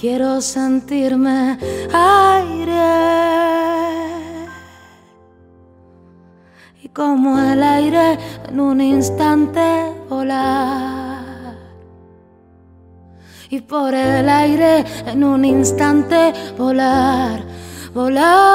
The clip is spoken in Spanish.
Quiero sentirme aire. Y como el aire en un instante volar. Y por el aire en un instante volar, volar.